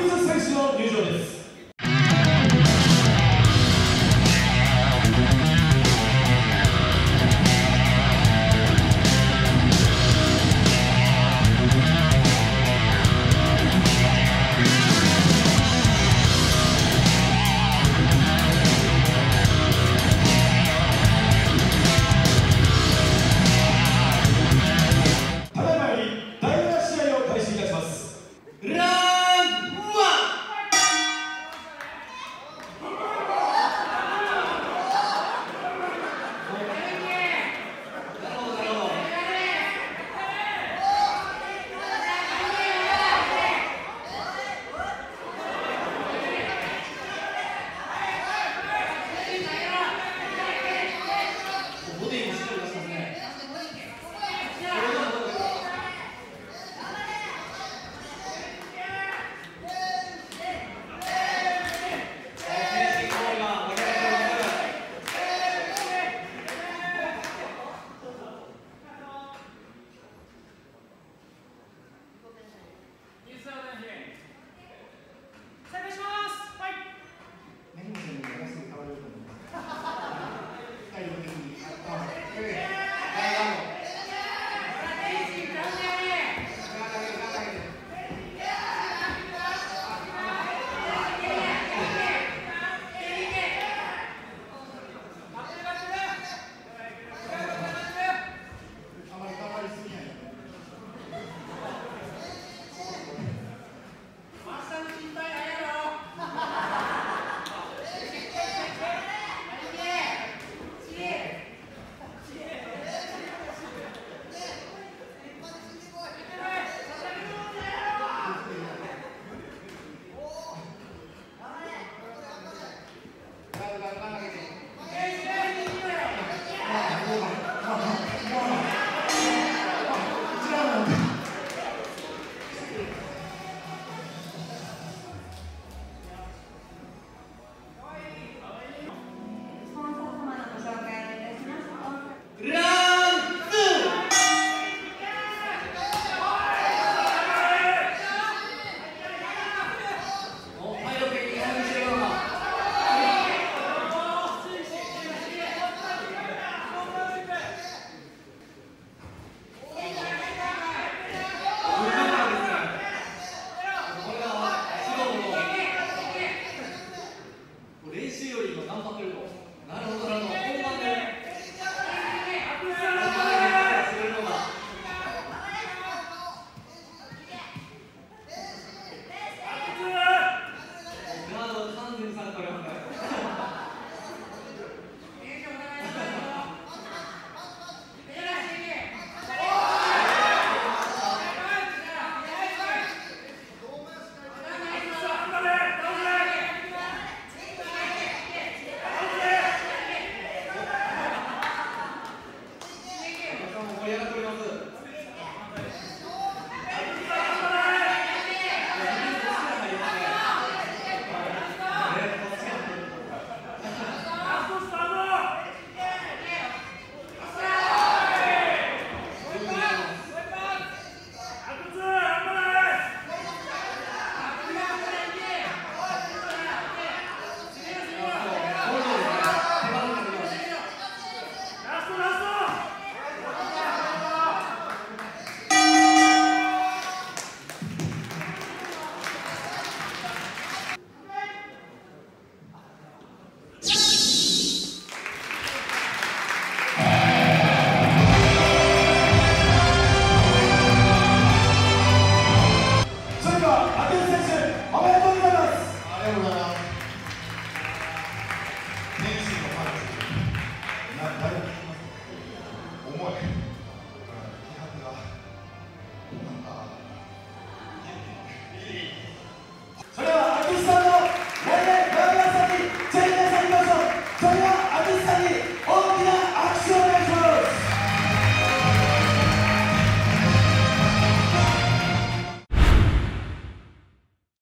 水選手の入場です。